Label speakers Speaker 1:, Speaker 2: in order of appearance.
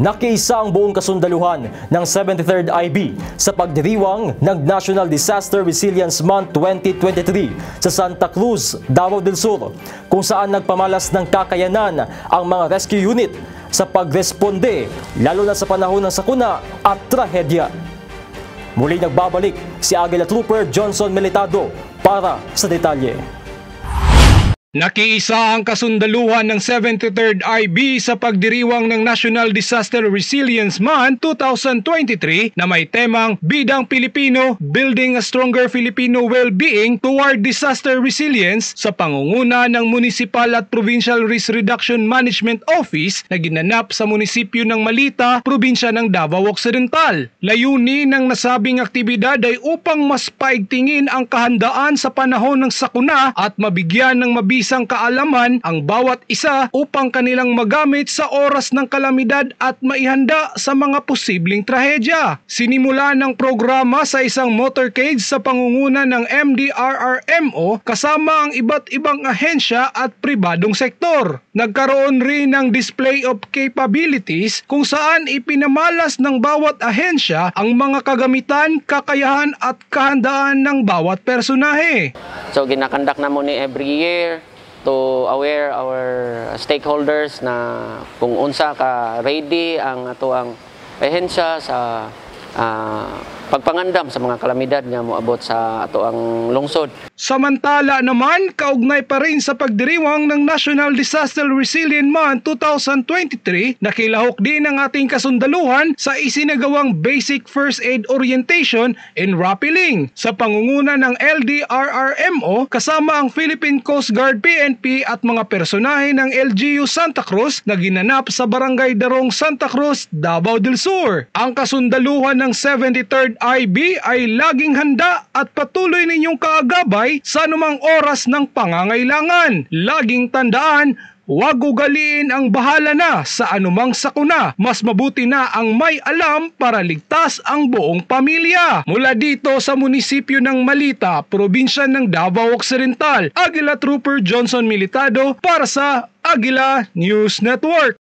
Speaker 1: Nakiisa ang buong kasundaluhan ng 73rd IB sa pagdiriwang ng National Disaster Resilience Month 2023 sa Santa Cruz, Davao del Sur, kung saan nagpamalas ng kakayanan ang mga rescue unit sa pagresponde lalo na sa panahon ng sakuna at trahedya. Muli nagbabalik si Agila Trooper Johnson Militado para sa detalye.
Speaker 2: Nakiisa ang kasundaluhan ng 73rd IB sa pagdiriwang ng National Disaster Resilience Month 2023 na may temang Bidang Pilipino Building a Stronger Filipino Well-Being Toward Disaster Resilience sa pangunguna ng Municipal at Provincial Risk Reduction Management Office na ginanap sa munisipyo ng Malita, probinsya ng Davao Occidental. Layunin ng nasabing aktibidad ay upang mas paigtingin ang kahandaan sa panahon ng sakuna at mabigyan ng mabisang kaalaman ang bawat isa upang kanilang magamit sa oras ng kalamidad at maihanda sa mga posibleng trahedya. Sinimula ng programa sa isang motorcade sa pangunguna ng MDRRMO kasama ang iba't ibang ahensya at pribadong sektor. Nagkaroon rin ng display of capabilities kung saan ipinamalas ng bawat ahensya ang mga kagamitan, kakayahan at kahandaan ng bawat personahe.
Speaker 3: So ginakandak na mo ni every year to aware our stakeholders na kung unsa ka ready ang ato ang ehensya sa ah, pagpangandam sa mga kalamidad nga moabot sa ato ang lungsod.
Speaker 2: Samantala naman, kaugnay pa rin sa pagdiriwang ng National Disaster Resilient Month 2023, nakilahok din ang ating kasundaluhan sa isinagawang Basic First Aid Orientation and Rappelling sa pangunguna ng LDRRMO kasama ang Philippine Coast Guard PNP at mga personahe ng LGU Santa Cruz na ginanap sa Barangay Darong Santa Cruz, Davao del Sur. Ang kasundaluhan ng 73rd IB ay laging handa at patuloy ninyong kaagabay sa anumang oras ng pangangailangan. Laging tandaan, Huwag ugaliin ang bahala na sa anumang sakuna. Mas mabuti na ang may alam para ligtas ang buong pamilya. Mula dito sa munisipyo ng Malita, probinsya ng Davao Occidental, Agila Trooper Johnson Militado para sa Agila News Network.